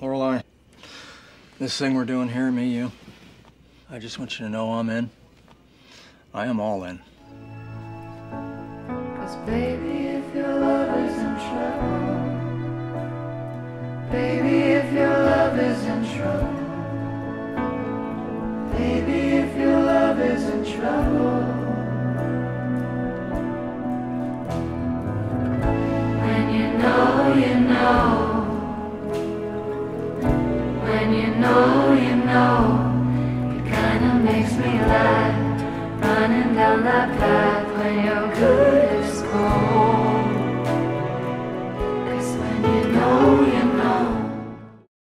Lorelai, this thing we're doing here, me, you, I just want you to know I'm in. I am all in. Cause baby, if your When you know, you know. It kinda makes me laugh. Running down that path when you're good.